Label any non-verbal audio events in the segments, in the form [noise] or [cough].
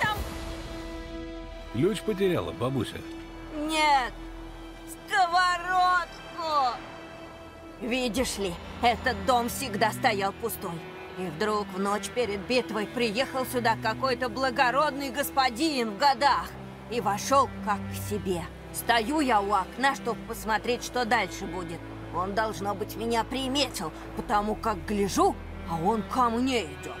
Там? Ключ потеряла, бабуся. Нет, сковородку! Видишь ли, этот дом всегда стоял пустой. И вдруг в ночь перед битвой приехал сюда какой-то благородный господин в годах и вошел как к себе. Стою я у окна, чтобы посмотреть, что дальше будет. Он, должно быть, меня приметил, потому как гляжу, а он ко мне идет.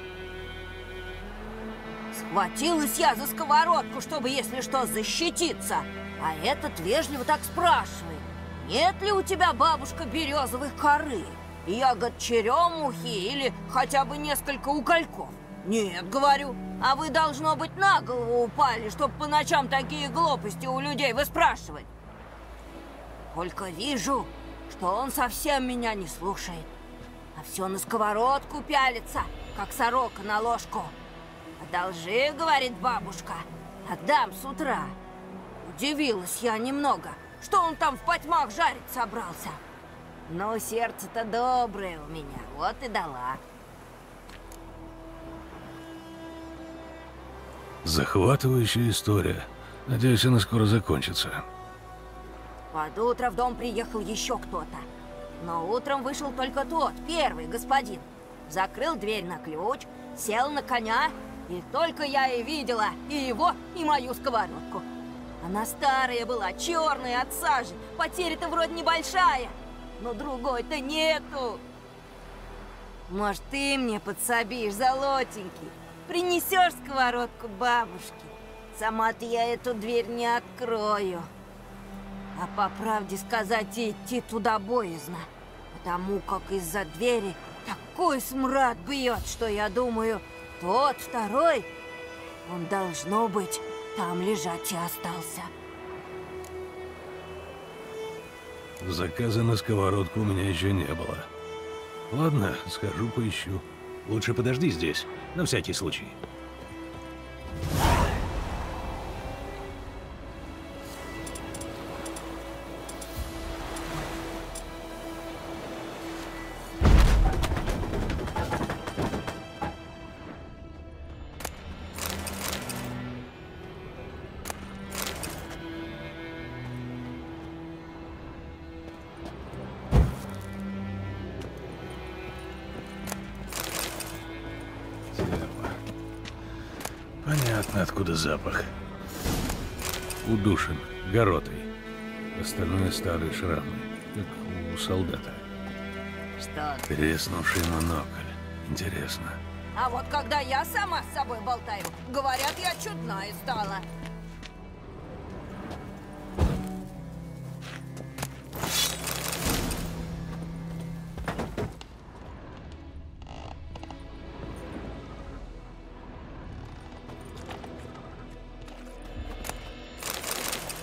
Схватилась я за сковородку, чтобы, если что, защититься. А этот вежливо так спрашивает. Нет ли у тебя, бабушка, березовой коры? Ягод черемухи или хотя бы несколько угольков? Нет, говорю. А вы, должно быть, на голову упали, чтобы по ночам такие глупости у людей выспрашивать. Только вижу, что он совсем меня не слушает. А все на сковородку пялится, как сорока на ложку. «Одолжи, — говорит бабушка, — отдам с утра». Удивилась я немного, что он там в потьмах жарить собрался. Но сердце-то доброе у меня, вот и дала. Захватывающая история. Надеюсь, она скоро закончится. Под утро в дом приехал еще кто-то. Но утром вышел только тот, первый господин. Закрыл дверь на ключ, сел на коня, и только я и видела и его, и мою сковородку. Она старая была, черная от сажи, потеря-то вроде небольшая, но другой-то нету. Может, ты мне подсобишь, золотенький? Принесешь сковородку бабушке? Сама-то я эту дверь не открою. А по правде сказать, идти туда боязно. Потому как из-за двери такой смрад бьет, что я думаю, тот второй, он должно быть там лежать и остался. Заказа на сковородку у меня еще не было. Ладно, схожу поищу. Лучше подожди здесь, на всякий случай. Запах. Удушен, горотой. Остальное старые шрамы, как у солдата. Что? Треснувший монокль. Интересно. А вот когда я сама с собой болтаю, говорят, я чудная стала.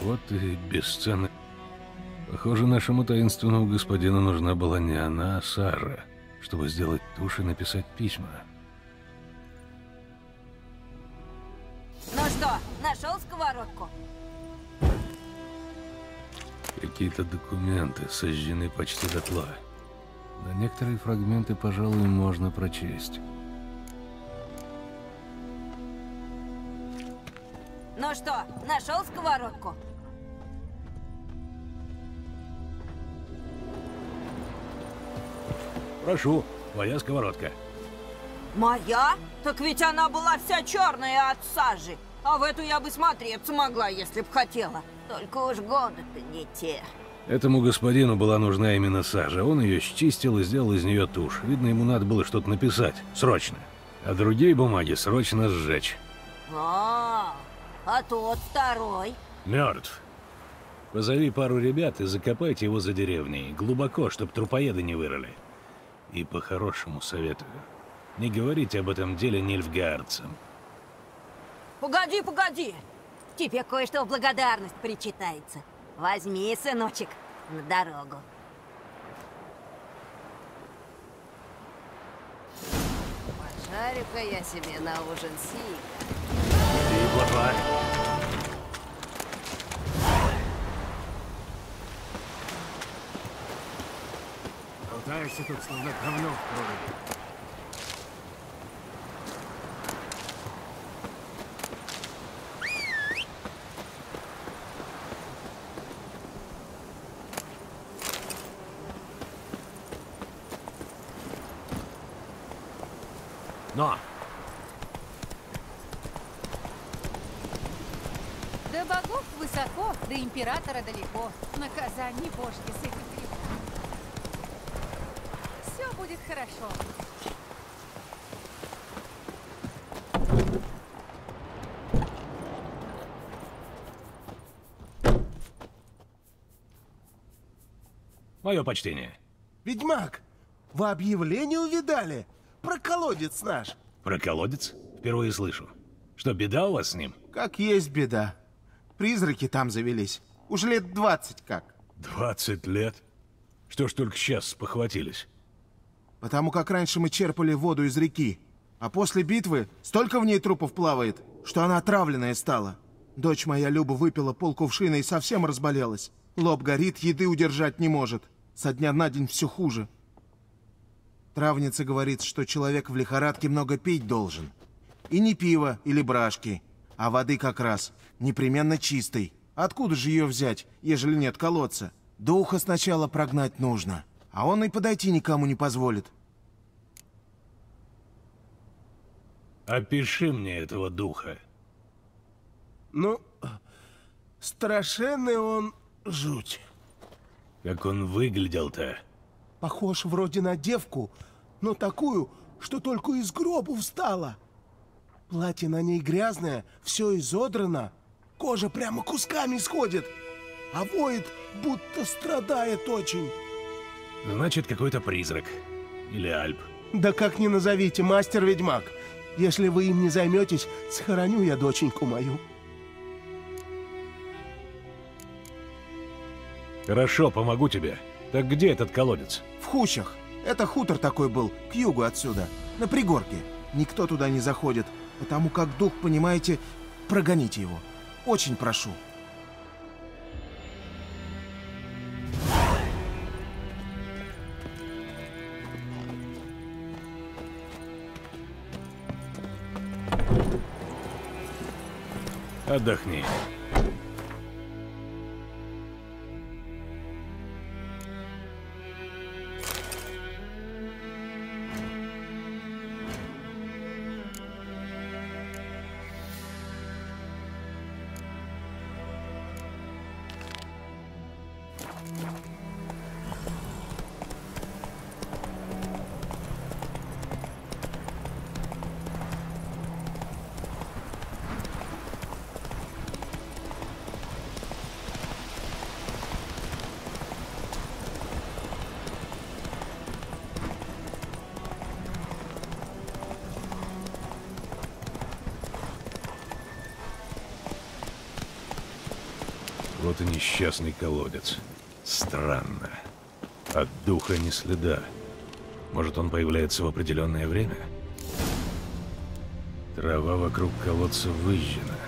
Вот и бесценный. Похоже, нашему таинственному господину нужна была не она, а Сара, чтобы сделать тушь и написать письма. Ну что, нашел сковородку? Какие-то документы сожжены почти дотла. Но некоторые фрагменты, пожалуй, можно прочесть. Ну что, нашел сковородку? Прошу, твоя сковородка. Моя? Так ведь она была вся черная от сажи. А в эту я бы смотреться могла, если б хотела. Только уж годы-то не те. Этому господину была нужна именно сажа. Он ее счистил и сделал из нее тушь. Видно, ему надо было что-то написать. Срочно. А другие бумаги срочно сжечь. А, а тот второй? Мертв. Позови пару ребят и закопайте его за деревней. Глубоко, чтоб трупоеды не вырыли. И по-хорошему советую. Не говорите об этом деле нильфгаарцам. Погоди, погоди. Тебе кое-что в благодарность причитается. Возьми, сыночек, на дорогу. Пожарю-ка я себе на ужин сика. Иди, плохая. Болтаешься тут, словно говно в проруби. Но! До богов высоко, до императора далеко. Наказание божье с хорошо. Мое почтение. Ведьмак, вы объявление увидали? Про колодец наш. Про колодец? Впервые слышу. Что, беда у вас с ним? Как есть беда. Призраки там завелись. Уж лет двадцать как. 20 лет? Что ж только сейчас спохватились? Потому как раньше мы черпали воду из реки. А после битвы столько в ней трупов плавает, что она отравленная стала. Дочь моя Люба выпила полкувшина и совсем разболелась. Лоб горит, еды удержать не может. Со дня на день все хуже. Травница говорит, что человек в лихорадке много пить должен. И не пиво или брашки, а воды как раз, непременно чистой. Откуда же ее взять, ежели нет колодца? Духа сначала прогнать нужно, а он и подойти никому не позволит. Опиши мне этого духа. Ну, страшенный он жуть. Как он выглядел-то? Похож вроде на девку, но такую, что только из гроба встала. Платье на ней грязное, все изодрано, кожа прямо кусками сходит, а воет, будто страдает очень. Значит, какой-то призрак. Или Альп. Да как ни назовите, мастер-ведьмак. Если вы им не займетесь, схороню я доченьку мою. Хорошо, помогу тебе. Так где этот колодец? В Хущах. Это хутор такой был, к югу отсюда, на пригорке. Никто туда не заходит, потому как дух, понимаете, прогоните его. Очень прошу. Отдохни. И несчастный колодец. Странно. От духа ни следа. Может, он появляется в определенное время? Трава вокруг колодца выжжена.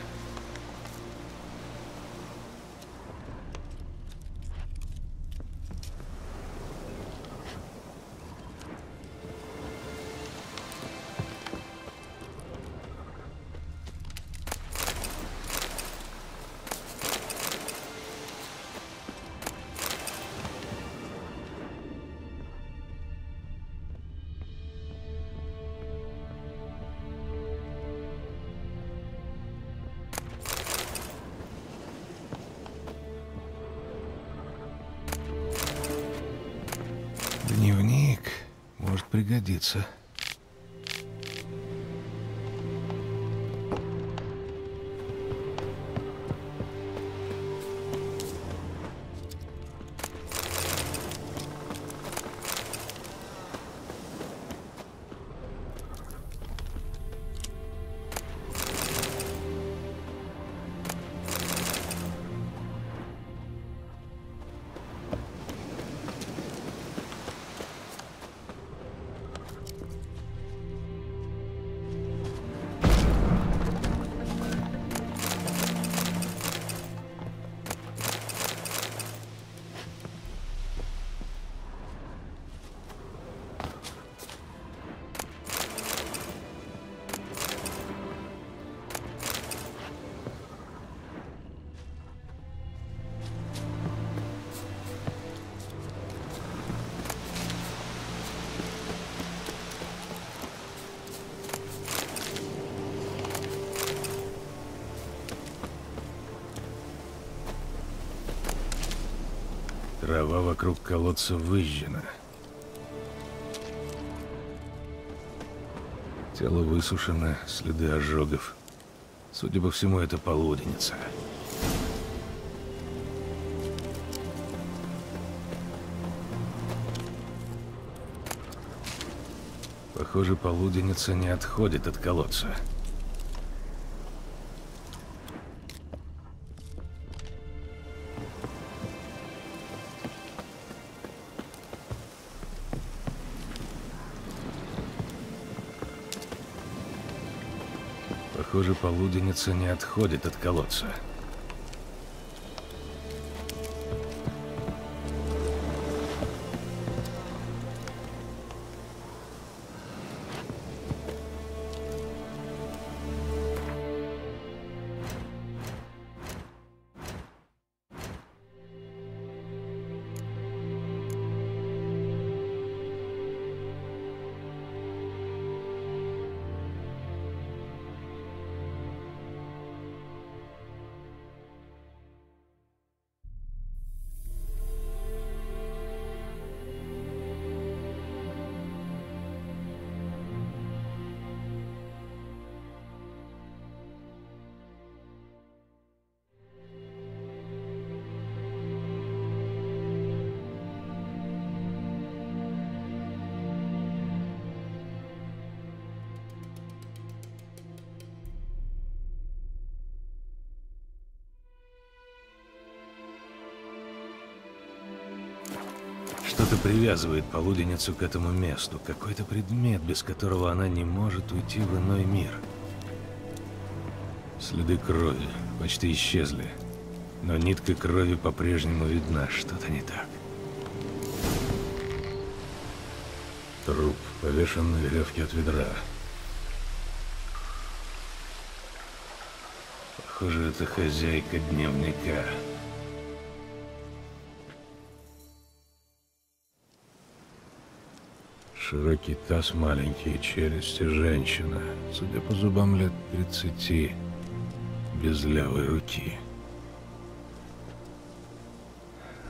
Трава вокруг колодца выжжена. Тело высушено, следы ожогов. Судя по всему, это полуденница. Похоже, полуденница не отходит от колодца. Похоже, полуденница не отходит от колодца. Привязывает полуденницу к этому месту. Какой-то предмет, без которого она не может уйти в иной мир. Следы крови почти исчезли. Но нитка крови по-прежнему видна. Что-то не так. Труп повешен на веревке от ведра. Похоже, это хозяйка дневника. Широкий таз, маленькие челюсти, женщина, судя по зубам лет 30, без левой руки.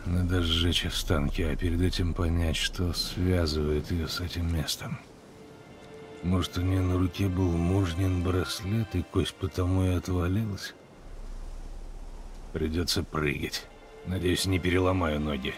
Надо сжечь останки, а перед этим понять, что связывает ее с этим местом. Может, у нее на руке был мужнин браслет, и кость потому и отвалилась? Придется прыгать. Надеюсь, не переломаю ноги.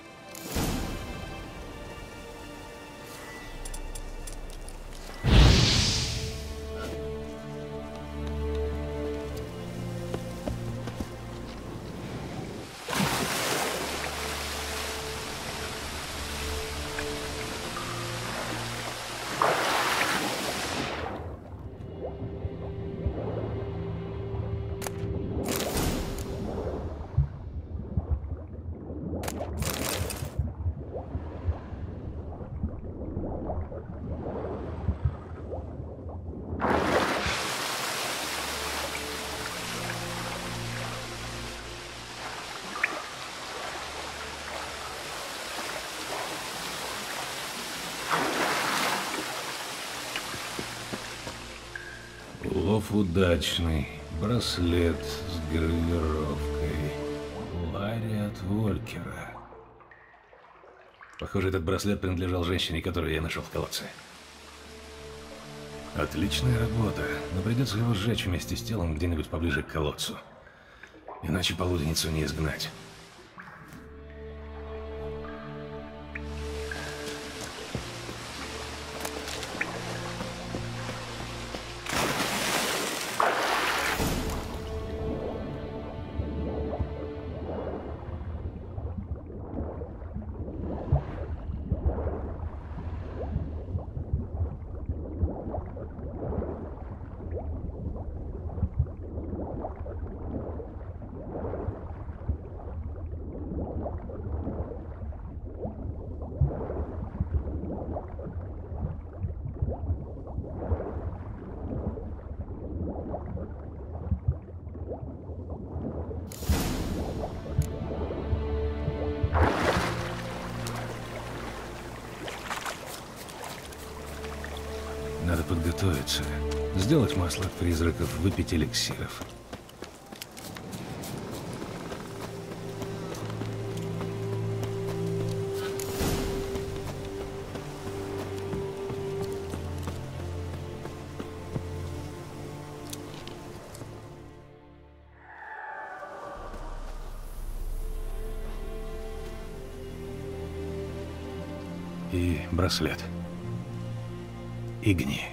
Удачный. Браслет с гравировкой. Ларри от Волькера. Похоже, этот браслет принадлежал женщине, которую я нашел в колодце. Отличная работа, но придется его сжечь вместе с телом где-нибудь поближе к колодцу. Иначе полуденницу не изгнать. улице. Сделать масло от призраков, выпить эликсиров. и браслет. Игни.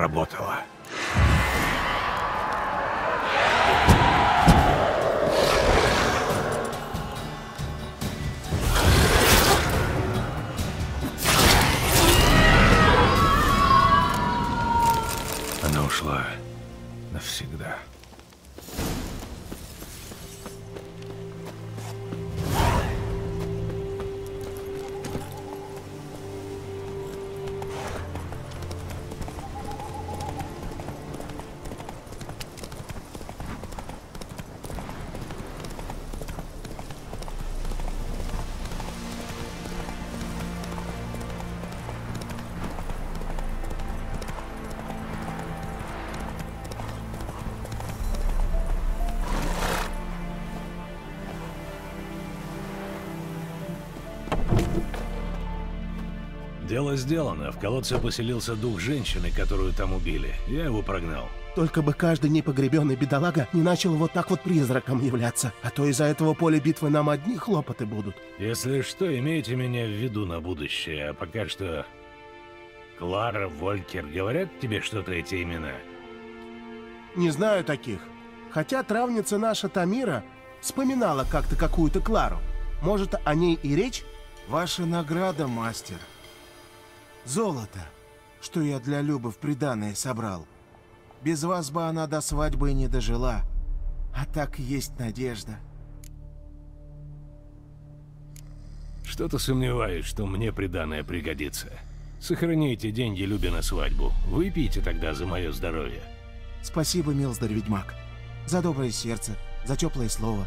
Сработало. Дело сделано. В колодце поселился дух женщины, которую там убили. Я его прогнал. Только бы каждый непогребенный бедолага не начал вот так вот призраком являться, а то из-за этого поля битвы нам одни хлопоты будут. Если что, имейте меня в виду на будущее. А пока что... Клара, Волькер, говорят тебе что-то эти имена? Не знаю таких. Хотя травница наша Тамира вспоминала как-то какую-то Клару. Может, о ней и речь? Ваша награда, мастер. Золото, что я для Любы в приданое собрал. Без вас бы она до свадьбы и не дожила. А так есть надежда. Что-то сомневаюсь, что мне приданное пригодится. Сохраните деньги Любе на свадьбу. Выпейте тогда за мое здоровье. Спасибо, Милздарь Ведьмак. За доброе сердце, за теплое слово.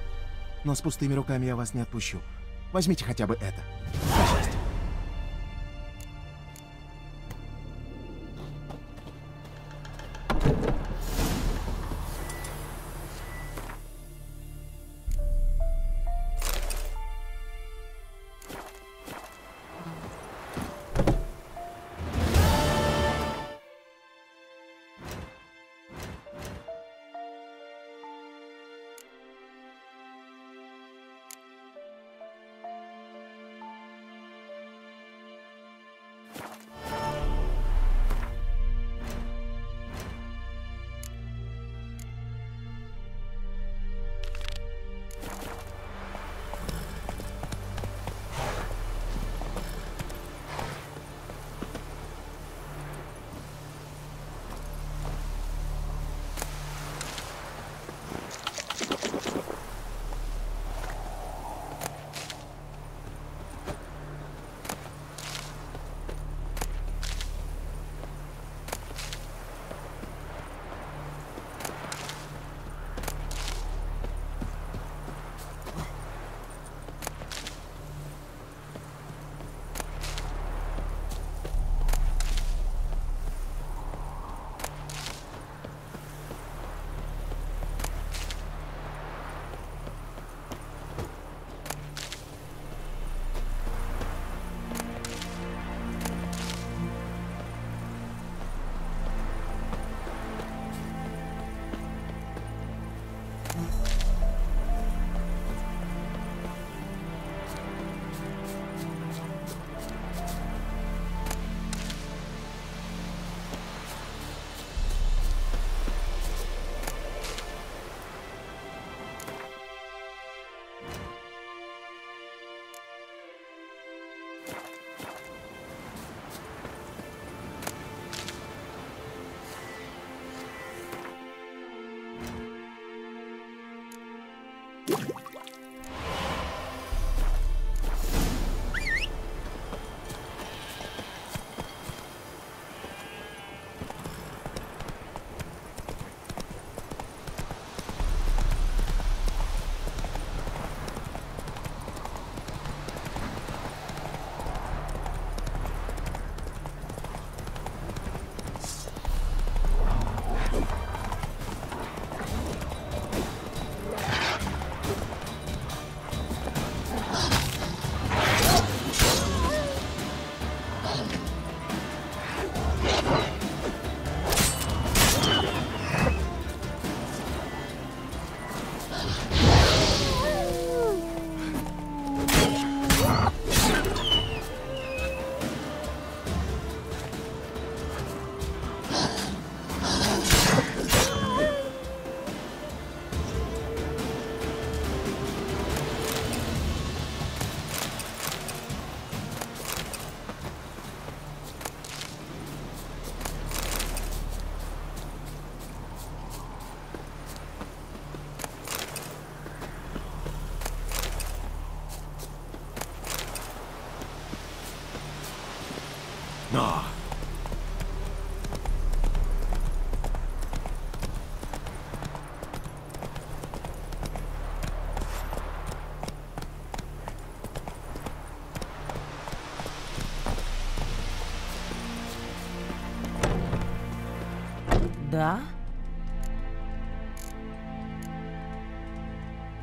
Но с пустыми руками я вас не отпущу. Возьмите хотя бы это. Да?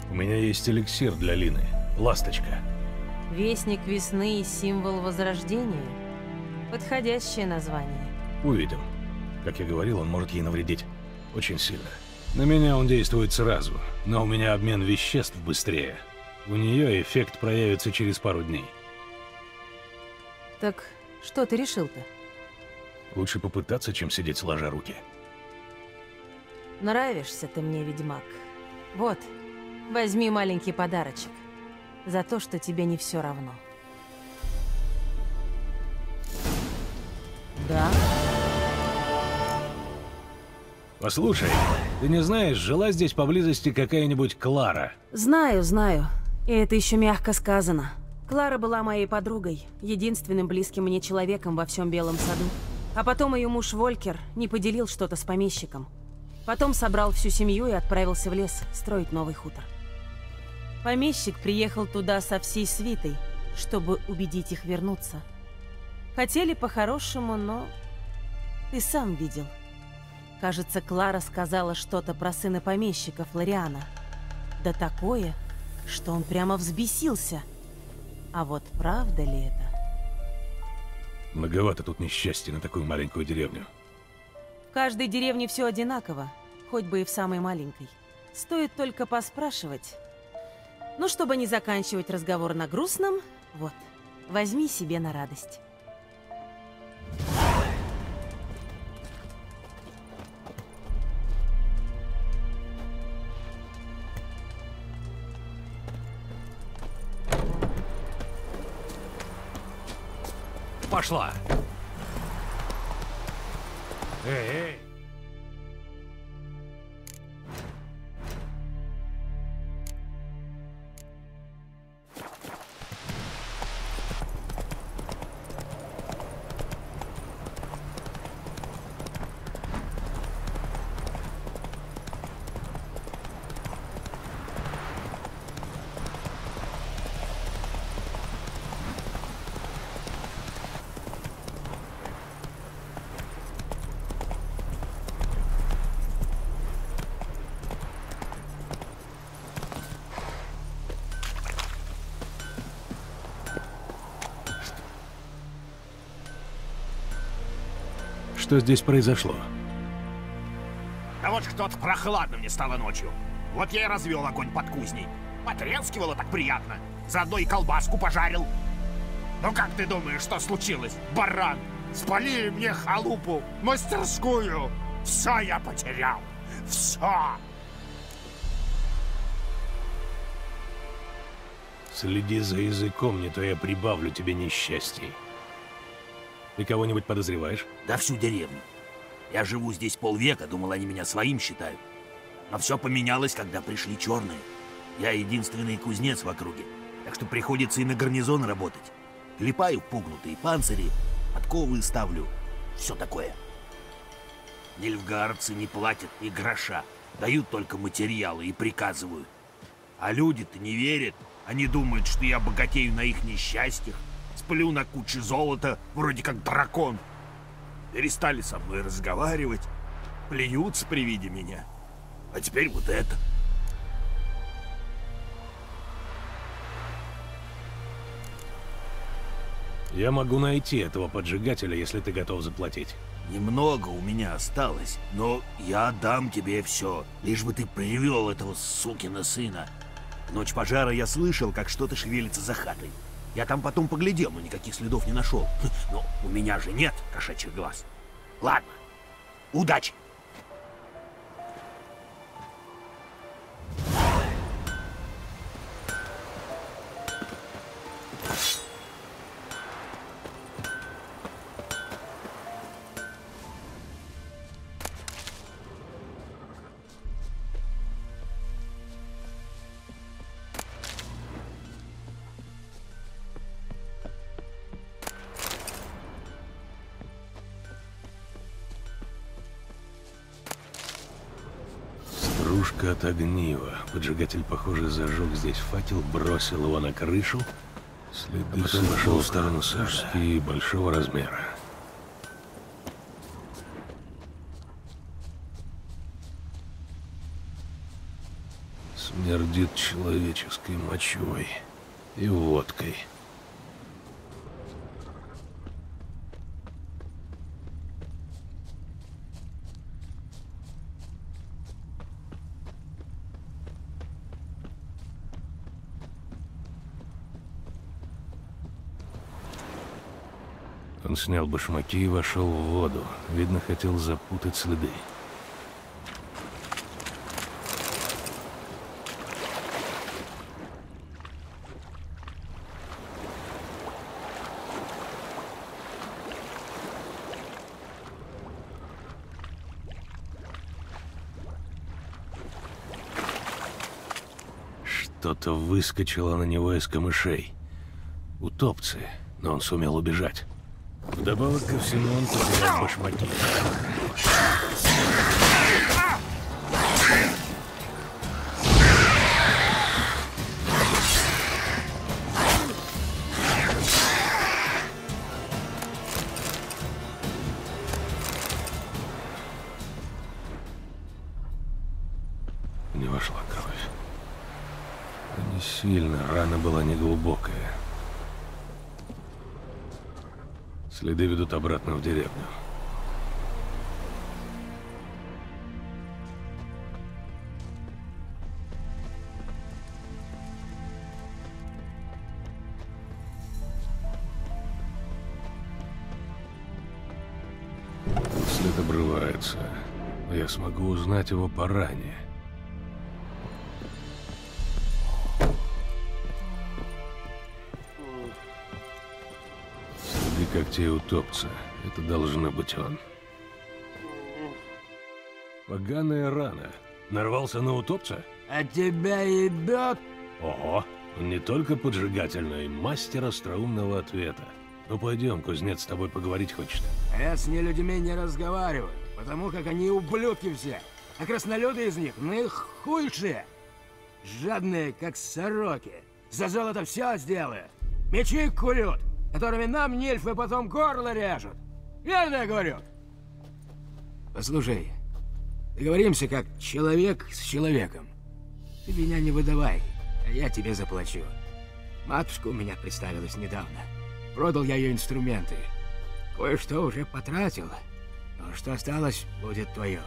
У меня есть эликсир для Лины. Ласточка. Вестник весны и символ возрождения? Подходящее название. Увидим. Как я говорил, он может ей навредить. Очень сильно. На меня он действует сразу, но у меня обмен веществ быстрее. У нее эффект проявится через пару дней. Так что ты решил-то? Лучше попытаться, чем сидеть сложа руки. Нравишься ты мне, ведьмак. Вот, возьми маленький подарочек. За то, что тебе не все равно. Да? Послушай, ты не знаешь, жила здесь поблизости какая-нибудь Клара? Знаю, знаю. И это еще мягко сказано. Клара была моей подругой, единственным близким мне человеком во всем Белом саду. А потом ее муж Волькер не поделил что-то с помещиком. Потом собрал всю семью и отправился в лес строить новый хутор. Помещик приехал туда со всей свитой, чтобы убедить их вернуться. Хотели по-хорошему, но... Ты сам видел. Кажется, Клара сказала что-то про сына помещика Флориана. Да такое, что он прямо взбесился. А вот правда ли это? Многовато тут несчастья на такую маленькую деревню. В каждой деревне все одинаково, хоть бы и в самой маленькой. Стоит только поспрашивать. Ну, чтобы не заканчивать разговор на грустном, вот, возьми себе на радость. Пошла! Эй, эй! Что здесь произошло? Да вот что-то прохладно мне стало ночью. Вот я и развел огонь под кузней. Потрескивало так приятно. Заодно и колбаску пожарил. Ну как ты думаешь, что случилось, баран? Спалили мне халупу, мастерскую. Все я потерял. Все. Следи за языком, не то я прибавлю тебе несчастий. Ты кого-нибудь подозреваешь? Да всю деревню. Я живу здесь полвека, думал, они меня своим считают. Но все поменялось, когда пришли черные. Я единственный кузнец в округе, так что приходится и на гарнизон работать. Клепаю пугнутые панцири, подковы ставлю, все такое. Нильфгардцы не платят ни гроша, дают только материалы и приказывают. А люди-то не верят, они думают, что я богатею на их несчастьях, сплю на куче золота, вроде как дракон. Перестали со мной разговаривать, плюются при виде меня. А теперь вот это. Я могу найти этого поджигателя, если ты готов заплатить. Немного у меня осталось, но я отдам тебе все, лишь бы ты привел этого сукина сына. В ночь пожара я слышал, как что-то шевелится за хатой. Я там потом поглядел, но никаких следов не нашел. [laughs] Но у меня же нет кошачьих глаз. Ладно, удачи! Поджигатель, похоже, зажег здесь факел, бросил его на крышу. Следы потом пошел в сторону сушки большого размера. Смердит человеческой мочой и водкой. Он снял башмаки и вошел в воду. Видно, хотел запутать следы. Что-то выскочило на него из камышей. Утопцы, но он сумел убежать. Вдобавок ко всему он потерял башмаки. Не вошла кровь. Не сильно, рана была неглубокая. Следы ведут обратно в деревню. След обрывается, я смогу узнать его по ране. Когтей утопца. Это должно быть он. Поганая рана. Нарвался на утопца? А тебя ебет? Ого, он не только поджигатель, но и мастер остроумного ответа. Ну пойдем, кузнец с тобой поговорить хочет. Я с нелюдьми не разговариваю, потому как они ублюдки все. А краснолюды из них наихуйшие. Жадные, как сороки. За золото все сделают. Мечи курют, которыми нам нильфы потом горло режут. Верно я говорю? Послушай, договоримся как человек с человеком. Ты меня не выдавай, а я тебе заплачу. Матушка у меня представилась недавно. Продал я ее инструменты. Кое-что уже потратил. Но что осталось, будет твое.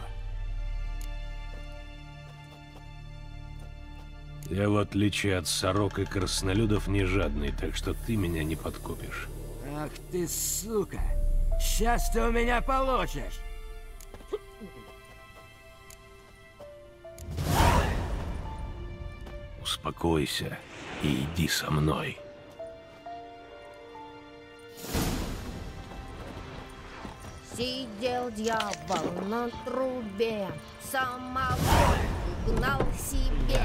Я, в отличие от сорок и краснолюдов, не жадный, так что ты меня не подкупишь. Ах ты, сука! Сейчас ты у меня получишь! Успокойся и иди со мной. Сидел дьявол на трубе, самого гнал себе.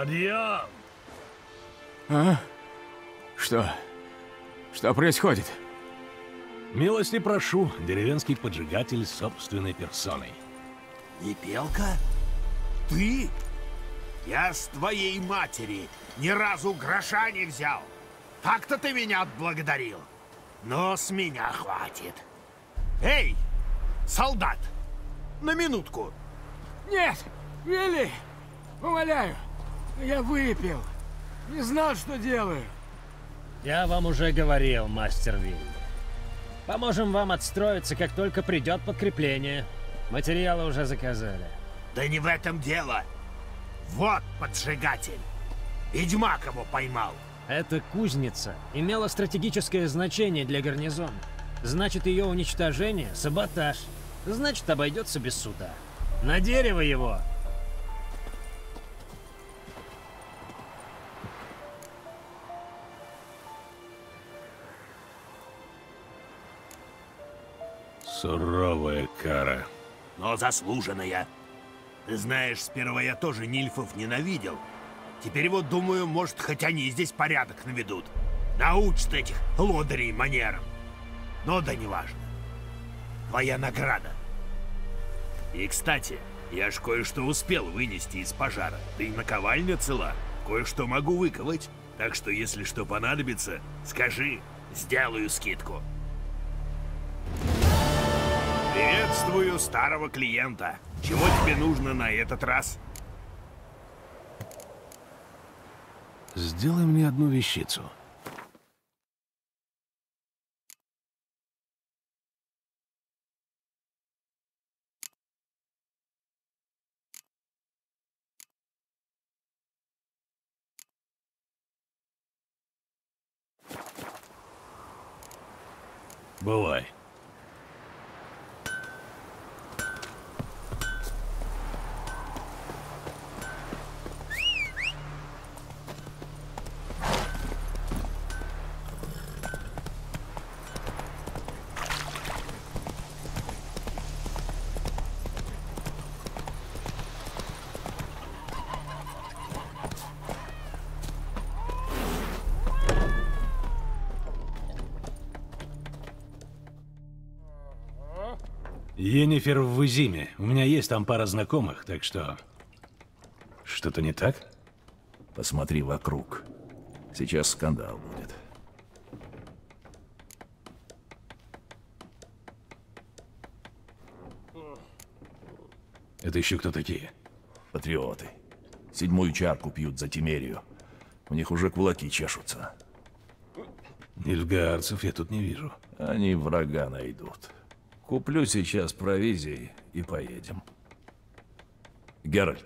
Подъем! А? Что? Что происходит? Милости прошу, деревенский поджигатель собственной персоной. Непелка? Ты? Я с твоей матери ни разу гроша не взял. Так-то ты меня отблагодарил. Но с меня хватит. Эй, солдат, на минутку. Нет! Вилли! Умоляю! Я выпил. Не знал, что делаю. Я вам уже говорил, мастер Вилли. Поможем вам отстроиться, как только придет подкрепление. Материалы уже заказали. Да не в этом дело. Вот поджигатель. Ведьмак его поймал. Эта кузница имела стратегическое значение для гарнизона. Значит, ее уничтожение — саботаж. Значит, обойдется без суда. На дерево его! Суровая кара. Но заслуженная. Ты знаешь, сперва я тоже нильфов ненавидел. Теперь вот думаю, может, хоть они здесь порядок наведут. Научат этих лодырей манерам. Но да неважно. Твоя награда. И, кстати, я ж кое-что успел вынести из пожара. Да и наковальня цела. Кое-что могу выковать. Так что, если что понадобится, скажи, сделаю скидку. Приветствую старого клиента. Чего тебе нужно на этот раз? Сделай мне одну вещицу. Енифер в Вызиме. У меня есть там пара знакомых, так что... Что-то не так? Посмотри вокруг. Сейчас скандал будет. Это еще кто такие? Патриоты. Седьмую чарку пьют за Тимерию. У них уже кулаки чешутся. Нильфгаарцев я тут не вижу. Они врага найдут. Куплю сейчас провизии и поедем. Геральт,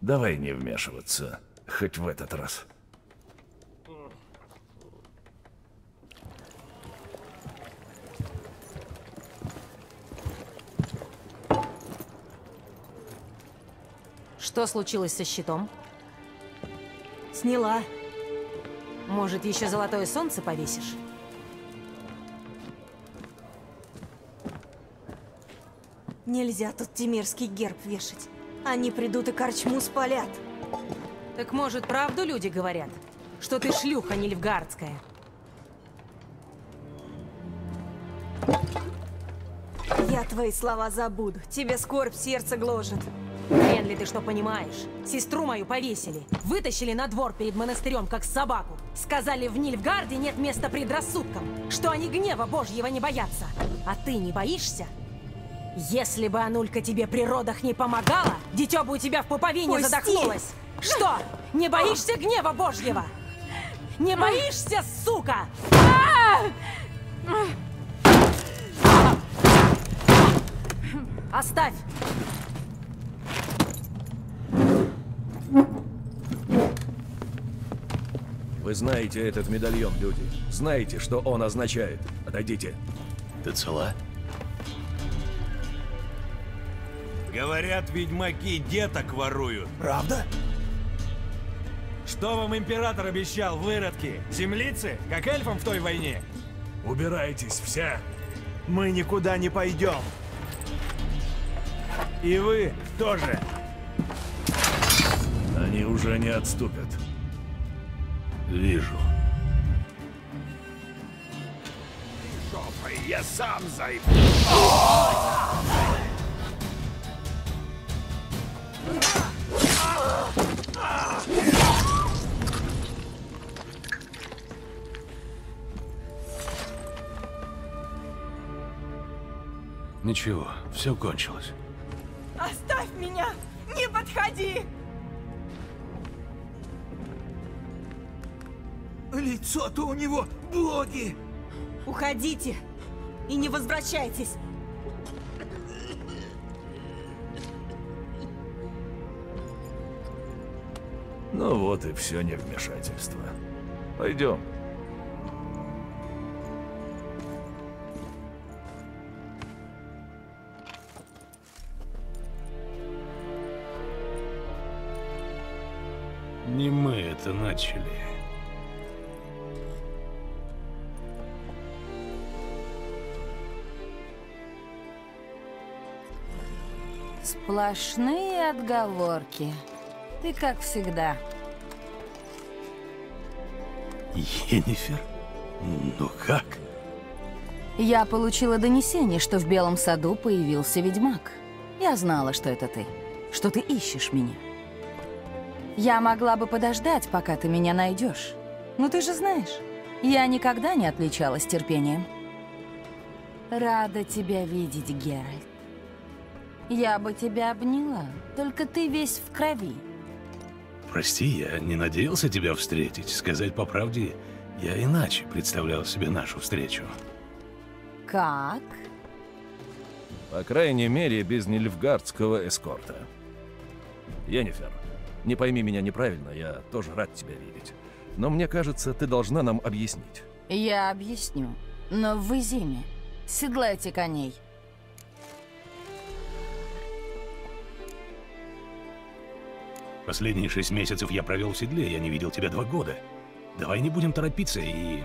давай не вмешиваться, хоть в этот раз. Что случилось со щитом? Сняла. Может, еще золотое солнце повесишь? Нельзя тут тимирский герб вешать. Они придут и корчму спалят. Так может, правду люди говорят? Что ты шлюха нильфгардская? Я твои слова забуду. Тебе скорбь сердце гложет. Хрен ли ты что понимаешь? Сестру мою повесили. Вытащили на двор перед монастырем, как собаку. Сказали, в Нильфгарде нет места предрассудкам. Что они гнева божьего не боятся. А ты не боишься? Если бы Анулька тебе при родах не помогала, дитё бы у тебя в пуповине Пусти! задохнулось. Что? Не боишься гнева божьего? Не боишься, сука? Оставь! Вы знаете этот медальон, люди. Знаете, что он означает. Отойдите. Ты цела? Говорят, ведьмаки деток воруют. Правда? Что вам император обещал, выродки? Землицы? Как эльфам в той войне? Убирайтесь все. Мы никуда не пойдем. И вы тоже. Они уже не отступят. Вижу. Жопой я сам займу. Ничего, все кончилось. Оставь меня! Не подходи! Лицо-то у него боги! Уходите и не возвращайтесь! Ну вот и все невмешательство. Пойдем. Не мы это начали. Сплошные отговорки. Ты как всегда. Енифер? Ну как? Я получила донесение, что в Белом саду появился ведьмак. Я знала, что это ты, что ты ищешь меня. Я могла бы подождать, пока ты меня найдешь. Но ты же знаешь, я никогда не отличалась терпением. Рада тебя видеть, Геральт. Я бы тебя обняла, только ты весь в крови. Прости, я не надеялся тебя встретить. Сказать по правде, я иначе представлял себе нашу встречу. Как? По крайней мере, без нильфгардского эскорта. Йеннифер, не пойми меня неправильно, я тоже рад тебя видеть. Но мне кажется, ты должна нам объяснить. Я объясню. Но в зиме. Седлайте коней. Последние шесть месяцев я провел в седле, я не видел тебя два года. Давай не будем торопиться и...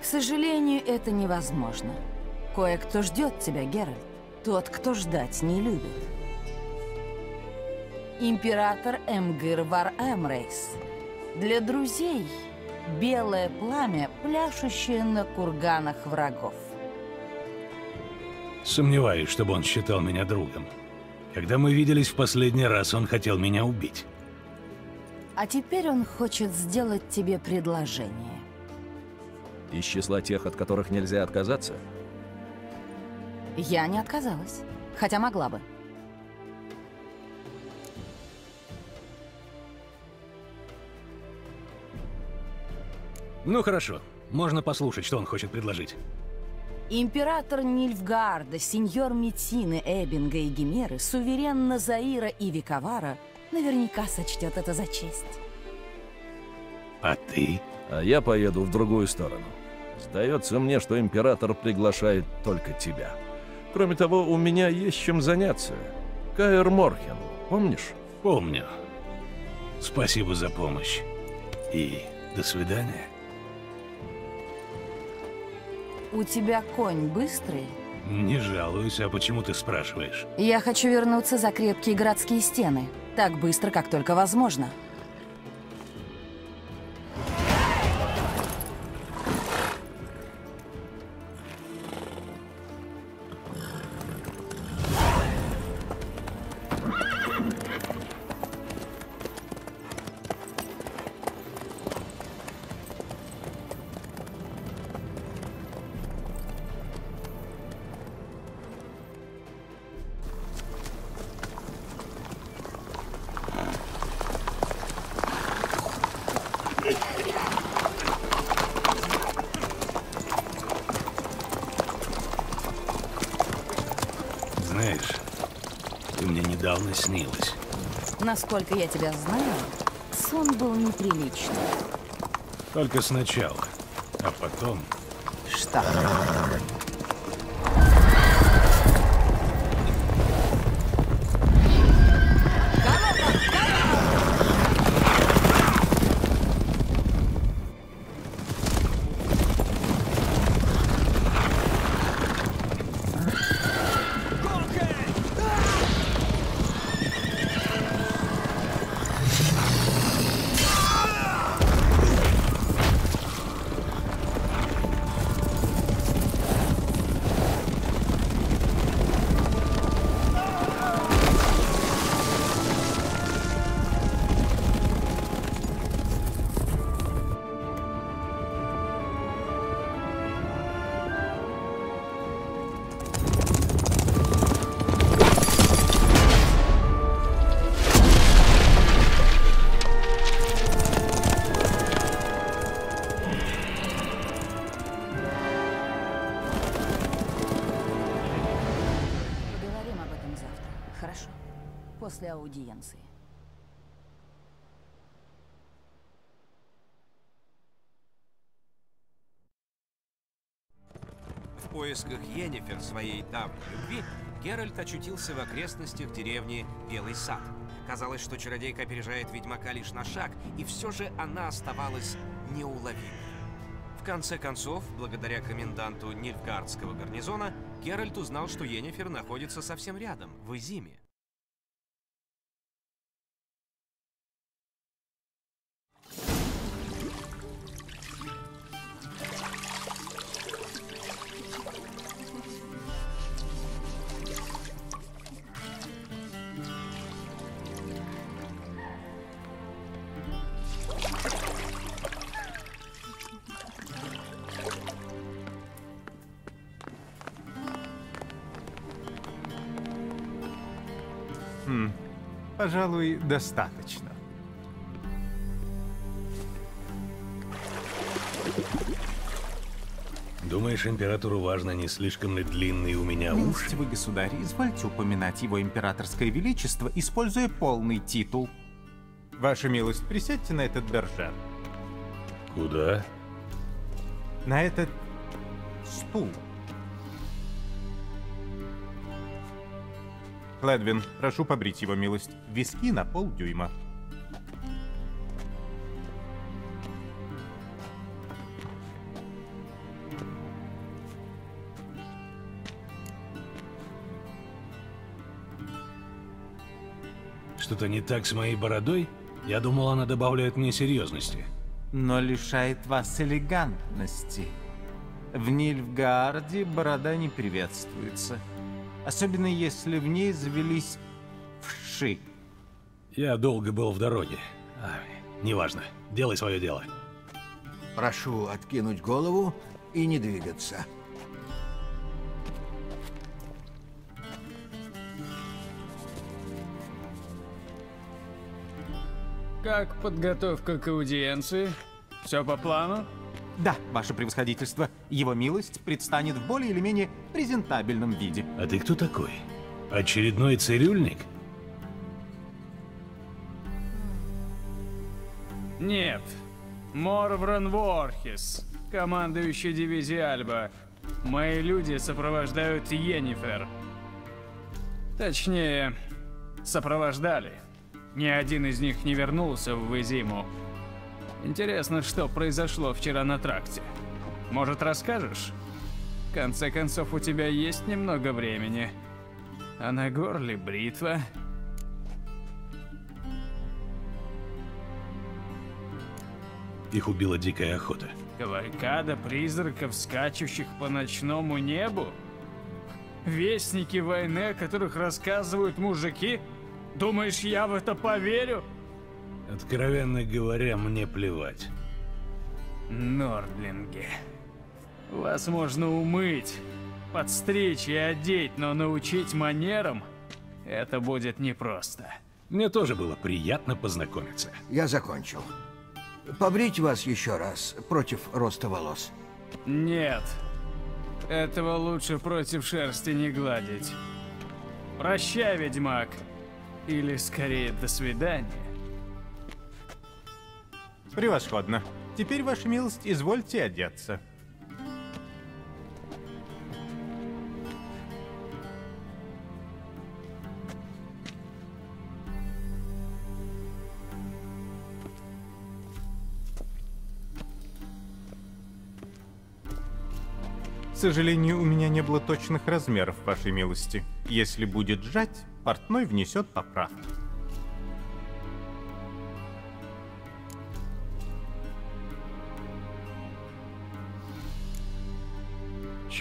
К сожалению, это невозможно. Кое-кто ждет тебя, Геральт. Тот, кто ждать не любит. Император Эмгир Вар Эмрейс. Для друзей белое пламя, пляшущее на курганах врагов. Сомневаюсь, чтобы он считал меня другом. Когда мы виделись в последний раз, он хотел меня убить. А теперь он хочет сделать тебе предложение. Из числа тех, от которых нельзя отказаться? Я не отказалась, хотя могла бы. Ну хорошо, можно послушать, что он хочет предложить. Император Нильфгаарда, сеньор Метины, Эббинга и Гимеры, суверен Назаира и Виковара наверняка сочтет это за честь. А ты? А я поеду в другую сторону. Сдается мне, что император приглашает только тебя. Кроме того, у меня есть чем заняться. Каэр Морхен, помнишь? Помню. Спасибо за помощь. И до свидания. У тебя конь быстрый? Не жалуюсь, а почему ты спрашиваешь? Я хочу вернуться за крепкие городские стены. Так быстро, как только возможно. Насколько я тебя знаю, сон был неприличный. Только сначала, а потом... Что? После аудиенции. В поисках Йеннифер, своей давней любви, Геральт очутился в окрестностях деревни Белый Сад. Казалось, что чародейка опережает ведьмака лишь на шаг, и все же она оставалась неуловимой. В конце концов, благодаря коменданту Нильфгардского гарнизона, Геральт узнал, что Йеннифер находится совсем рядом, в Изиме. Пожалуй, достаточно. Думаешь, императору важно, не слишком ли длинные у меня уши? Милостивый государь, извольте упоминать его императорское величество, используя полный титул. Ваша милость, присядьте на этот бержер. Куда? На этот стул. Кледвин, прошу побрить его милость. Виски на полдюйма. Что-то не так с моей бородой? Я думал, она добавляет мне серьезности. Но лишает вас элегантности. В Нильфгаарде борода не приветствуется. Особенно если в ней завелись вши. Я долго был в дороге. А, неважно. Делай свое дело. Прошу откинуть голову и не двигаться. Как подготовка к аудиенции? Все по плану? Да, ваше превосходительство. Его милость предстанет в более или менее презентабельном виде. А ты кто такой? Очередной цирюльник? Нет. Морвран Ворхис, командующий дивизией Альба. Мои люди сопровождают Йеннифер. Точнее, сопровождали. Ни один из них не вернулся в Визиму. Интересно, что произошло вчера на тракте. Может, расскажешь? В конце концов, у тебя есть немного времени. А на горле бритва. Их убила дикая охота. Кавалькада призраков, скачущих по ночному небу? Вестники войны, о которых рассказывают мужики? Думаешь, я в это поверю? Откровенно говоря, мне плевать. Нордлинги. Вас можно умыть, подстричь и одеть, но научить манерам это будет непросто. Мне тоже было приятно познакомиться. Я закончил. Побрить вас еще раз против роста волос. Нет. Этого лучше против шерсти не гладить. Прощай, ведьмак. Или скорее до свидания. Превосходно. Теперь, ваша милость, извольте одеться. К сожалению, у меня не было точных размеров, вашей милости. Если будет сжать, портной внесет поправки.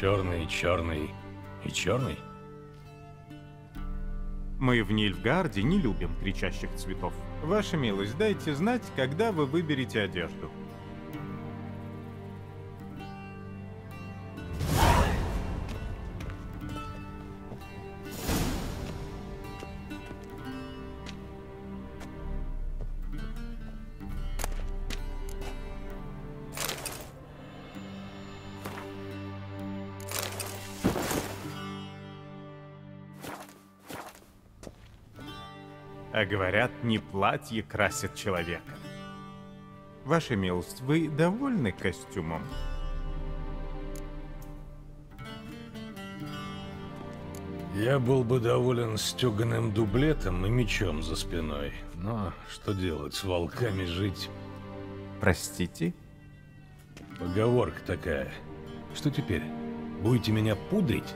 Черный, черный и черный? Мы в Нильфгарде не любим кричащих цветов. Ваша милость, дайте знать, когда вы выберете одежду. А говорят, не платье красит человека. Ваша милость, вы довольны костюмом? Я был бы доволен стеганым дублетом и мечом за спиной. Но что делать, с волками жить? Простите? Поговорка такая. Что теперь? Будете меня пудрить?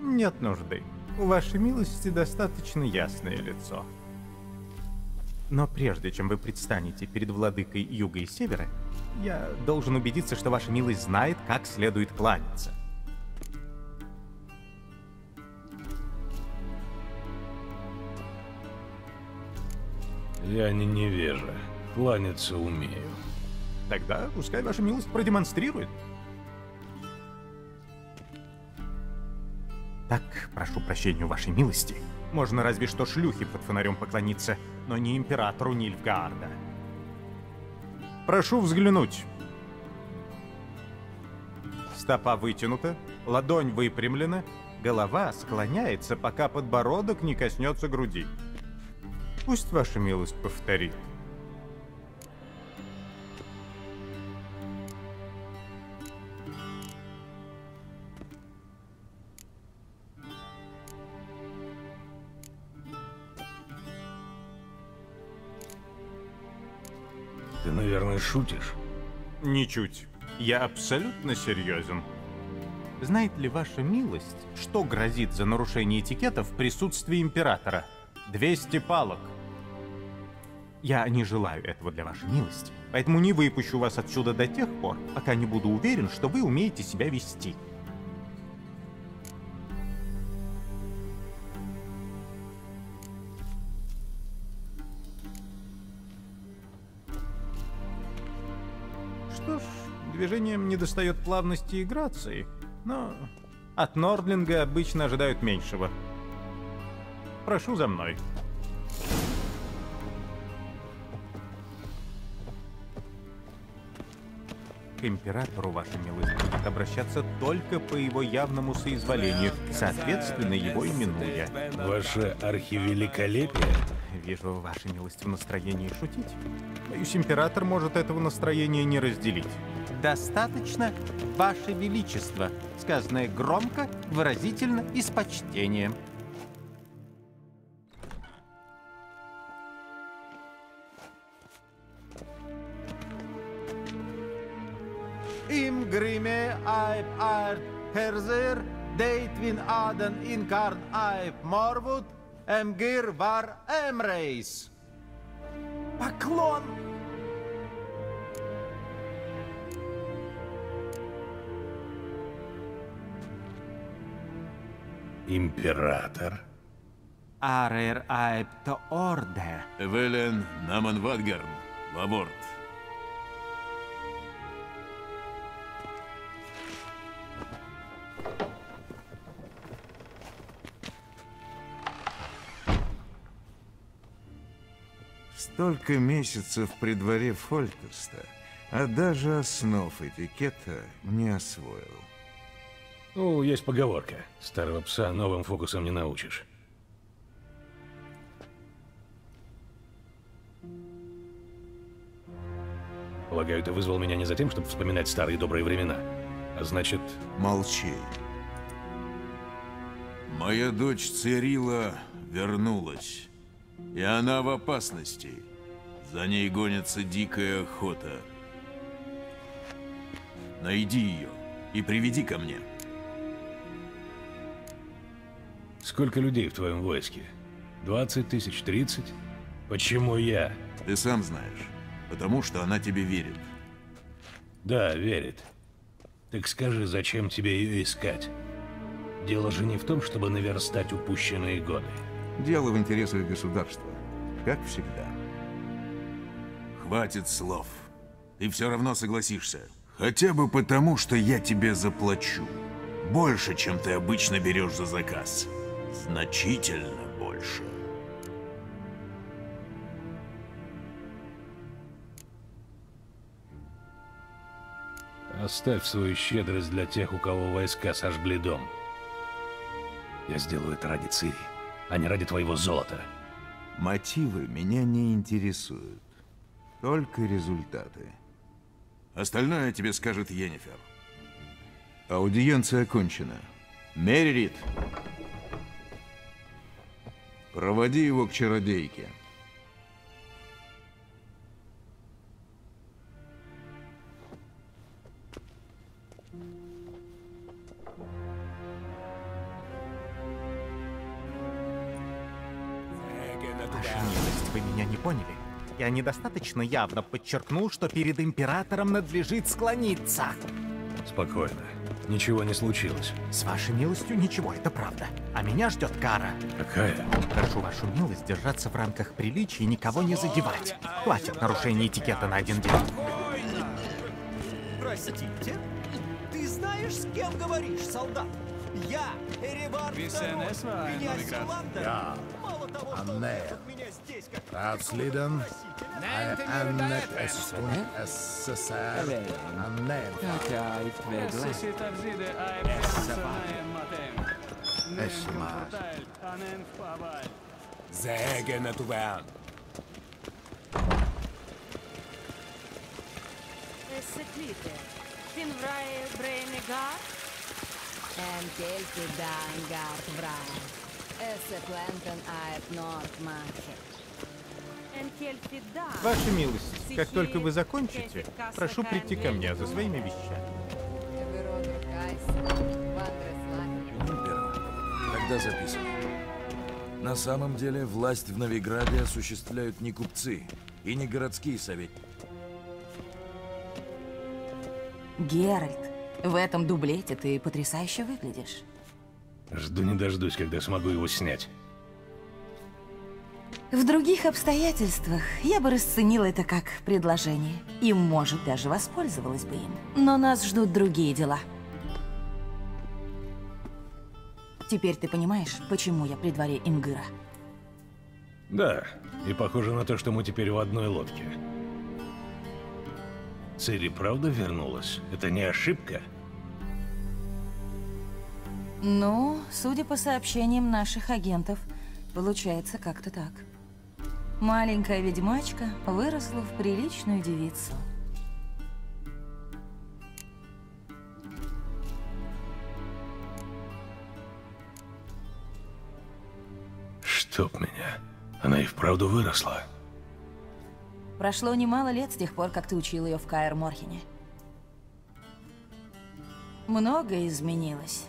Нет нужды. У вашей милости достаточно ясное лицо. Но прежде чем вы предстанете перед владыкой Юга и Севера, я должен убедиться, что ваша милость знает, как следует кланяться. Я не невежа. Кланяться умею. Тогда пускай ваша милость продемонстрирует. Так, прошу прощения вашей милости. Можно разве что шлюхи под фонарем поклониться, но не императору Нильфгаарда. Прошу взглянуть. Стопа вытянута, ладонь выпрямлена, голова склоняется, пока подбородок не коснется груди. Пусть ваша милость повторит. Наверное, шутишь? Ничуть. Я абсолютно серьезен. Знает ли ваша милость, что грозит за нарушение этикета в присутствии императора? 200 палок. Я не желаю этого для вашей милости, поэтому не выпущу вас отсюда до тех пор, пока не буду уверен, что вы умеете себя вести. Недостает плавности и грации, но от Нордлинга обычно ожидают меньшего. Прошу за мной. К императору, ваша милость, обращаться только по его явному соизволению, соответственно, его именуя. Ваше архивеликолепие? Вижу, ваша милость в настроении шутить. Боюсь, император может этого настроения не разделить. Достаточно, ваше величество, сказанное громко, выразительно и с почтением. Im Grimme Aib Art Herzer, Deitvin Aden Inkarn Aib Morwood, Emgir Var Emreis. Поклон! Император? Арер to Orde. Эвелен Наман Вадгарн, Лаборт. Столько месяцев при дворе Фолькерста, а даже основ этикета не освоил. Ну, есть поговорка. Старого пса новым фокусом не научишь. Полагаю, ты вызвал меня не за тем, чтобы вспоминать старые добрые времена. А значит... Молчи. Моя дочь Цирила вернулась. И она в опасности. За ней гонится дикая охота. Найди ее и приведи ко мне. Сколько людей в твоем войске? 20 тысяч, 30? Почему я? Ты сам знаешь. Потому что она тебе верит. Да, верит. Так скажи, зачем тебе ее искать? Дело же не в том, чтобы наверстать упущенные годы. Дело в интересах государства, как всегда. Хватит слов. Ты все равно согласишься. Хотя бы потому, что я тебе заплачу. Больше, чем ты обычно берешь за заказ. Значительно больше. Оставь свою щедрость для тех, у кого войска сожгли дом. Я сделаю это ради Цири. а не ради твоего золота. Мотивы меня не интересуют. Только результаты. Остальное тебе скажет Йеннифер. Аудиенция окончена. Меррит, проводи его к чародейке. Ваша милость, вы меня не поняли? Я недостаточно явно подчеркнул, что перед императором надлежит склониться. Спокойно. Ничего не случилось. С вашей милостью ничего, это правда. А меня ждет кара. Какая? Прошу вашу милость держаться в рамках приличия и никого не задевать. Хватит нарушения этикета на один день. Простите? Ты знаешь, с кем говоришь, солдат? Я, Эреван II, князь. Ландер. Ja, Мало того, что Anne. тут меня здесь как Rättsliden är Annet Eston SSR Annet Esma Sägen att du vän. Эссеклите. Финврае Брейнегар. En kelti Dangard Vraj. Esse planten aet Nordmarket. Ваша милость, как только вы закончите, прошу прийти ко мне за своими вещами. Тогда записывай. На самом деле власть в Новиграде осуществляют не купцы и не городские советники. Геральт, в этом дублете ты потрясающе выглядишь. Жду не дождусь, когда смогу его снять. В других обстоятельствах я бы расценила это как предложение. И, может, даже воспользовалась бы им. Но нас ждут другие дела. Теперь ты понимаешь, почему я при дворе Имгыра? Да, и похоже на то, что мы теперь в одной лодке. Цири правда вернулась? Это не ошибка? Ну, судя по сообщениям наших агентов, получается как-то так. Маленькая ведьмачка выросла в приличную девицу. Чтоб меня. Она и вправду выросла. Прошло немало лет с тех пор, как ты учил ее в Каэр Морхене. Многое изменилось.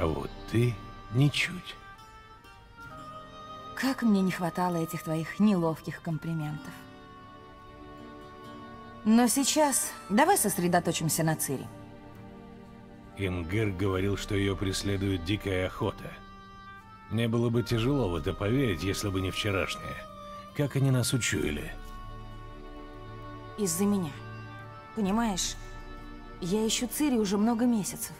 А вот ты ничуть. Как мне не хватало этих твоих неловких комплиментов. Но сейчас давай сосредоточимся на Цири. Имгер говорил, что ее преследует дикая охота. Мне было бы тяжело в это поверить, если бы не вчерашнее. Как они нас учуяли? Из-за меня. Понимаешь, я ищу Цири уже много месяцев.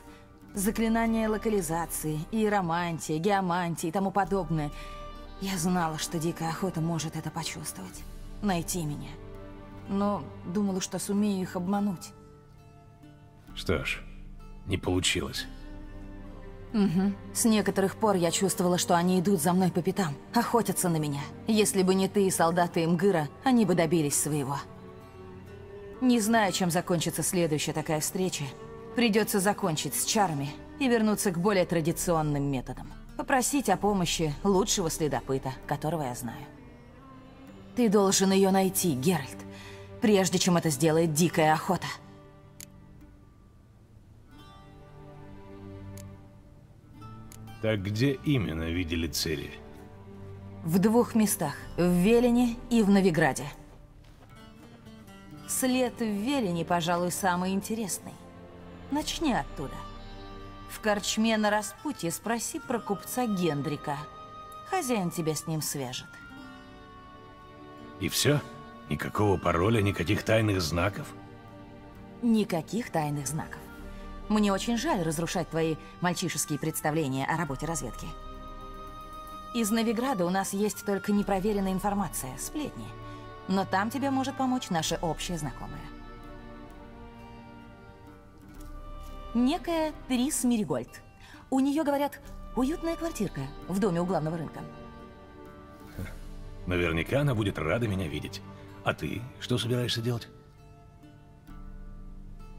Заклинания локализации, иеромантия, геомантия и тому подобное. Я знала, что дикая охота может это почувствовать. Найти меня. Но думала, что сумею их обмануть. Что ж, не получилось. Угу. С некоторых пор я чувствовала, что они идут за мной по пятам, охотятся на меня. Если бы не ты и солдаты Мгыра, они бы добились своего. Не знаю, чем закончится следующая такая встреча. Придется закончить с чарами и вернуться к более традиционным методам. Попросить о помощи лучшего следопыта, которого я знаю. Ты должен ее найти, Геральт, прежде чем это сделает дикая охота. Так где именно видели Цири? В двух местах. В Велине и в Новиграде. След в Велине, пожалуй, самый интересный. Начни оттуда. В корчме на распутье спроси про купца Гендрика. Хозяин тебя с ним свяжет. И все? Никакого пароля, никаких тайных знаков? Никаких тайных знаков. Мне очень жаль разрушать твои мальчишеские представления о работе разведки. Из Новиграда у нас есть только непроверенная информация, сплетни. Но там тебе может помочь наша общая знакомая. Некая Трис Миригольд. У нее, говорят, Уютная квартирка в доме у главного рынка. Наверняка она будет рада меня видеть. А ты что собираешься делать?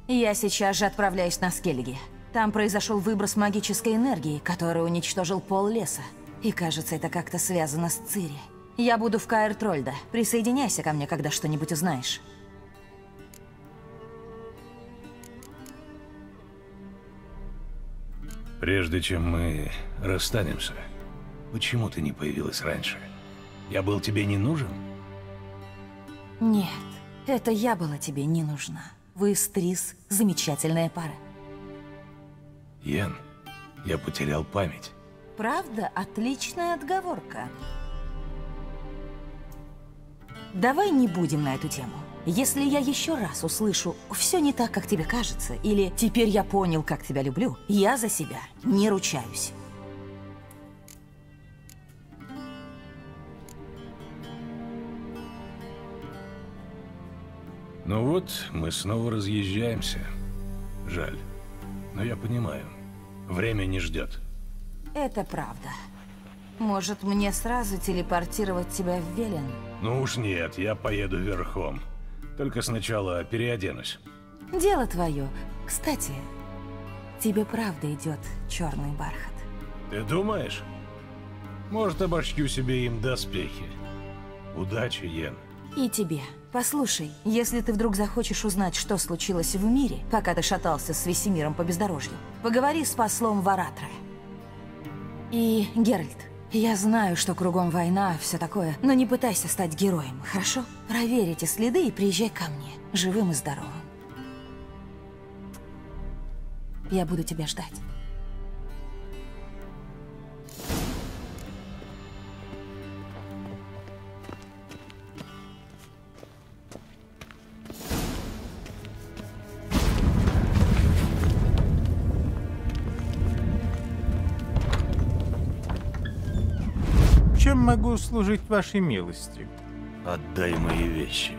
Я сейчас же отправляюсь на Скеллиги. Там произошел выброс магической энергии, который уничтожил пол леса. И кажется, это как-то связано с Цири. Я буду в Каэр Трольда. Присоединяйся ко мне, когда что-нибудь узнаешь. Прежде чем мы расстанемся, почему ты не появилась раньше? Я был тебе не нужен? Нет, это я была тебе не нужна. Вы с Трис замечательная пара. Йен, я потерял память. Правда, отличная отговорка. Давай не будем на эту тему. Если я еще раз услышу «все не так, как тебе кажется» или «теперь я понял, как тебя люблю», я за себя не ручаюсь. Ну вот, мы снова разъезжаемся. Жаль. Но я понимаю. Время не ждет. Это правда. Может, мне сразу телепортировать тебя в Велен? Ну уж нет, я поеду верхом. Только сначала переоденусь. Дело твое. Кстати, тебе правда идет черный бархат. Ты думаешь? Может, обошью себе им доспехи. Удачи, Йен. И тебе. Послушай, если ты вдруг захочешь узнать, что случилось в мире, пока ты шатался с Весемиром по бездорожью, поговори с послом Варатра. И, Геральт, я знаю, что кругом война, все такое, но не пытайся стать героем, хорошо? Проверь эти следы и приезжай ко мне, живым и здоровым. Я буду тебя ждать. Чем могу служить вашей милости? Отдай мои вещи.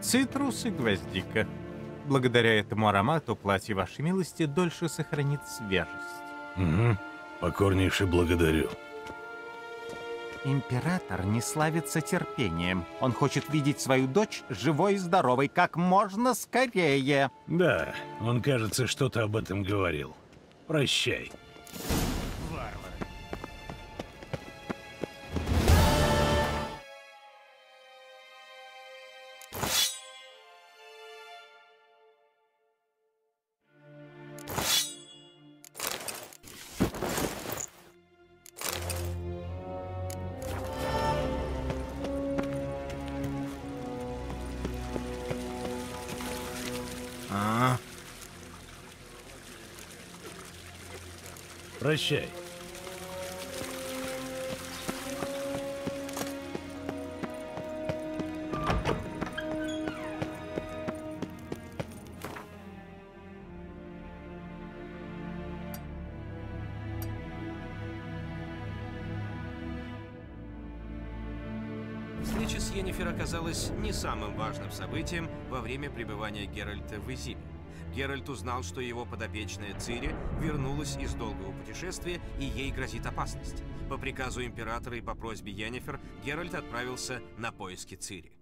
Цитрус и гвоздика. Благодаря этому аромату платье вашей милости дольше сохранит свежесть. Угу. Покорнейше благодарю. Император не славится терпением. Он хочет видеть свою дочь живой и здоровой как можно скорее. Да, он, кажется, что-то об этом говорил. Прощай. А, Прощай. Встреча с Йеннифер оказалась не самым важным событием во время пребывания Геральта в Изиме. Геральт узнал, что его подопечная Цири вернулась из долгого путешествия и ей грозит опасность. По приказу императора и по просьбе Йеннифер Геральт отправился на поиски Цири.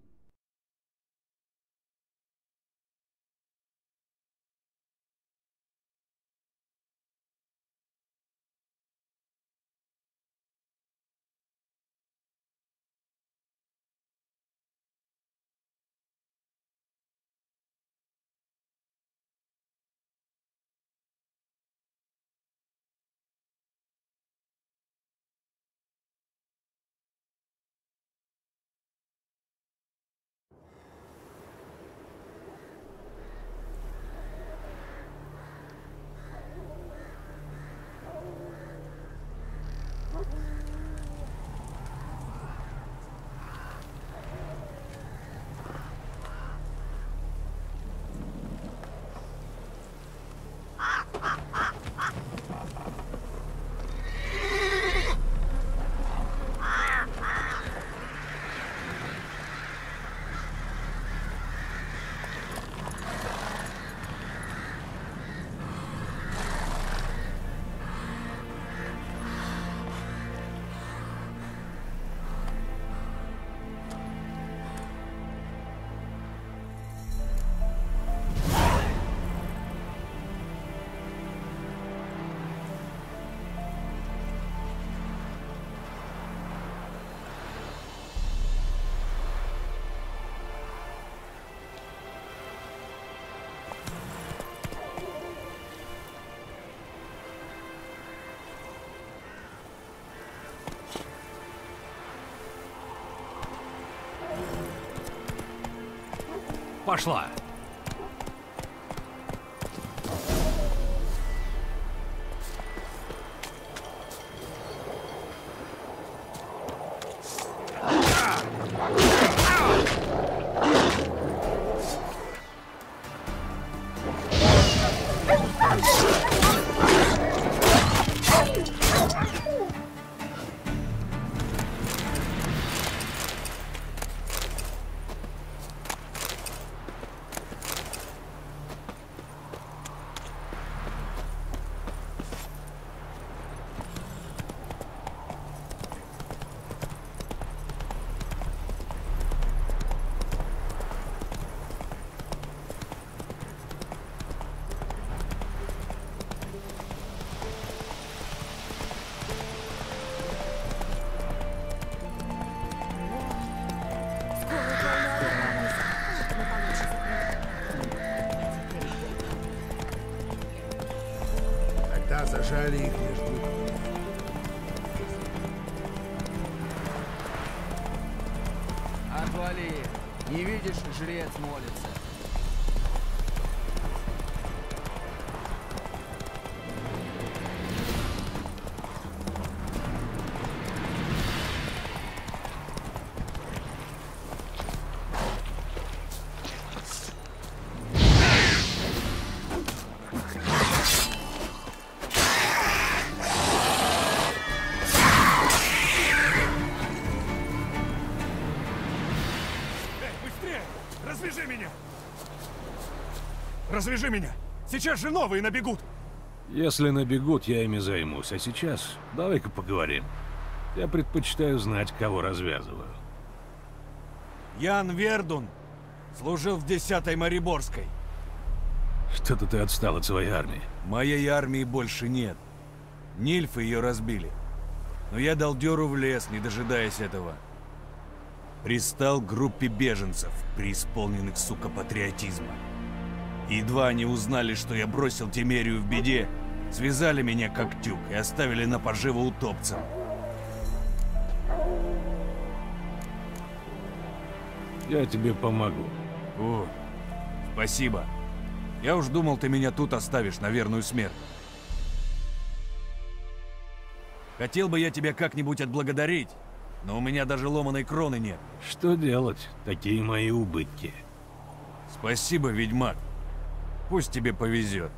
Пошла! Развяжи меня! Сейчас же новые набегут! Если набегут, я ими займусь. А сейчас давай-ка поговорим. Я предпочитаю знать, кого развязываю. Ян Вердун служил в 10-й Мариборской. Что-то ты отстал от своей армии. Моей армии больше нет. Нильфы ее разбили. Но я дал дёру в лес, не дожидаясь этого. Пристал к группе беженцев, преисполненных, сука, патриотизма. Едва они узнали, что я бросил Тимерию в беде, связали меня как тюк и оставили на поживо утопцам. Я тебе помогу. О, спасибо. Я уж думал, ты меня тут оставишь на верную смерть. Хотел бы я тебя как-нибудь отблагодарить, но у меня даже ломаной кроны нет. Что делать? Такие мои убытки. Спасибо, ведьмак. Пусть тебе повезет.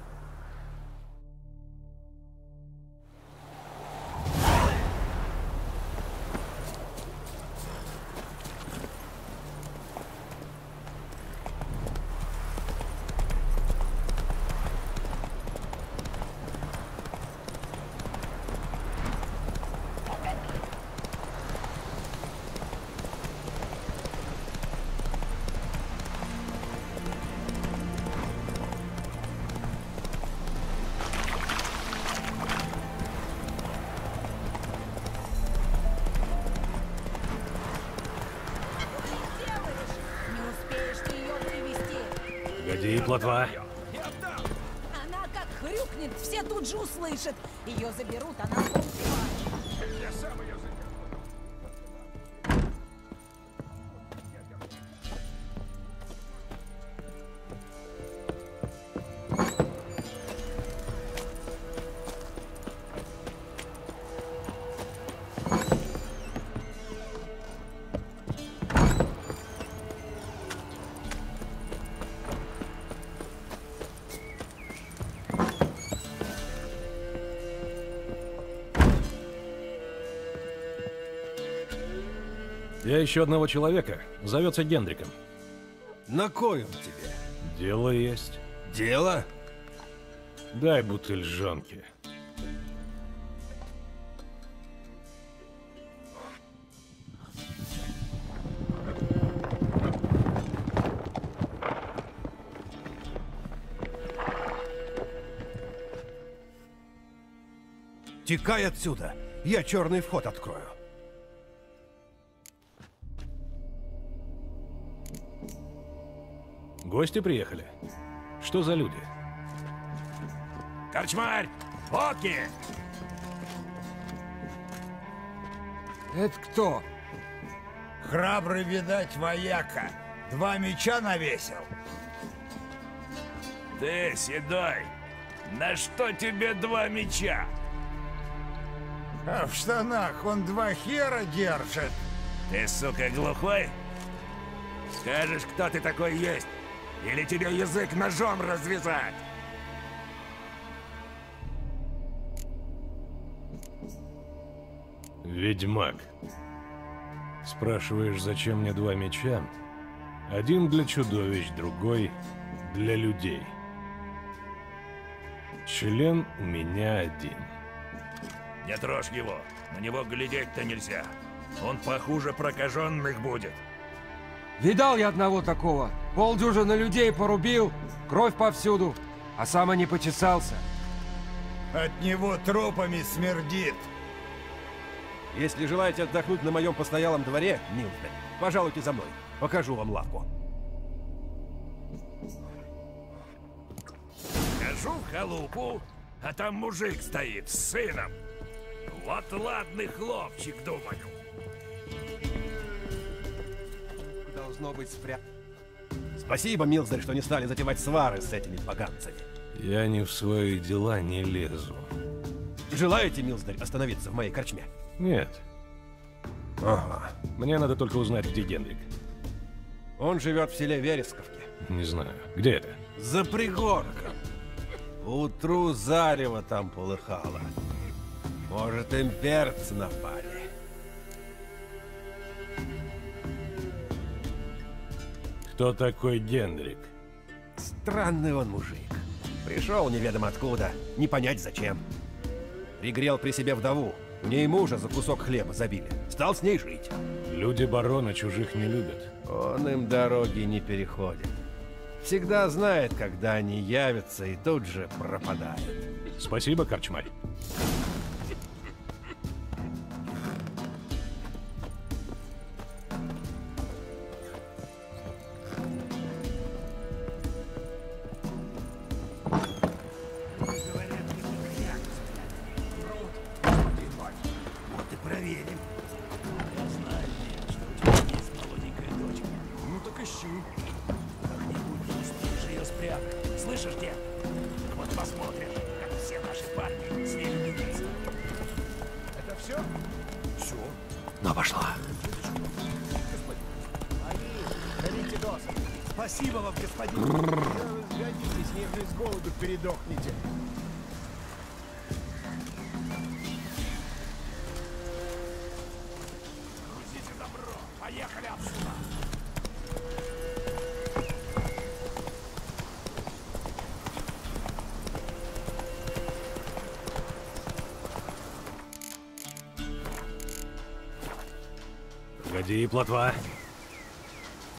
Ищу одного человека. Зовется Гендриком. На кой он тебе? Дело есть. Дело? Дай бутыль жонки. Текай отсюда. Я черный вход открою. Гости приехали? Что за люди? Корчмарь! Оки! Это кто? Храбрый, видать, вояка. Два меча навесил. Ты, Седой, на что тебе два меча? А в штанах он два хера держит. Ты, сука, глухой? Скажешь, кто ты такой есть? Или тебе язык ножом развязать? Ведьмак. Спрашиваешь, зачем мне два меча? Один для чудовищ, другой для людей. Член у меня один. Не трожь его. На него глядеть-то нельзя. Он похуже прокаженных будет. Видал я одного такого. Полдюжины людей порубил, кровь повсюду, а сам и не почесался. От него трупами смердит. Если желаете отдохнуть на моем постоялом дворе, Милтон, пожалуйте за мной. Покажу вам лавку. Хожу в халупу, а там мужик стоит с сыном. Вот ладный хлопчик, думаю. Должно быть спря... Спасибо, Милздарь, что не стали затевать свары с этими поганцами. Я не в свои дела не лезу. Желаете, Милздарь, остановиться в моей корчме? Нет. Ага. Мне надо только узнать, где Генрик. Он живет в селе Вересковке. Не знаю. Где это? За пригорком. Утру зарево там полыхало. Может, имперцы напали. Кто такой Генрик? Странный он мужик. Пришел неведомо откуда, не понять зачем. Пригрел при себе вдову. У ней мужа за кусок хлеба забили. Стал с ней жить. Люди барона чужих не любят. Он им дороги не переходит. Всегда знает, когда они явятся, и тут же пропадает. Спасибо, Корчмарь. Плотва.